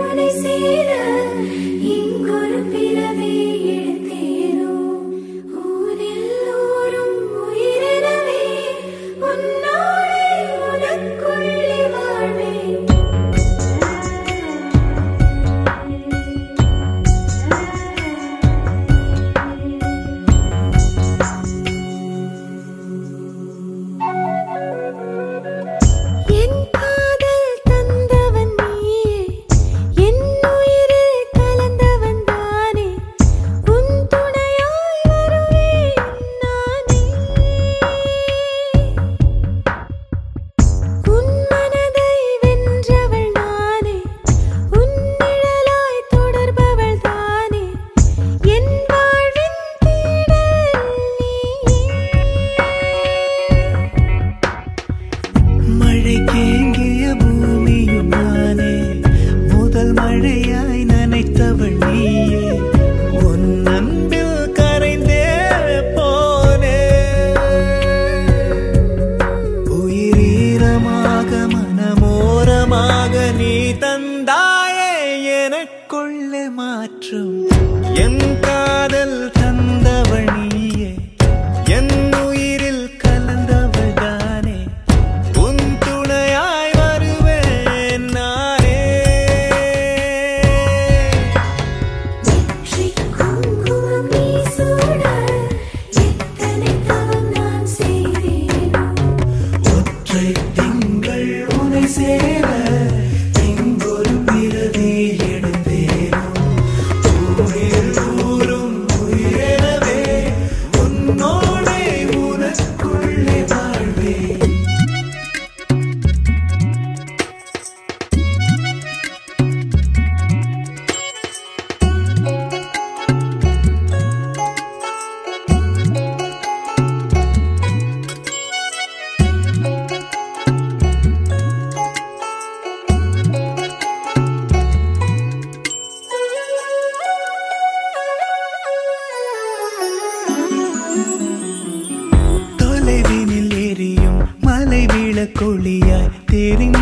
when I see நீ தந்தாயே எனக்குள்ள மாற்றும். என் காதல் കൊളിയായി തെരിഞ്ഞ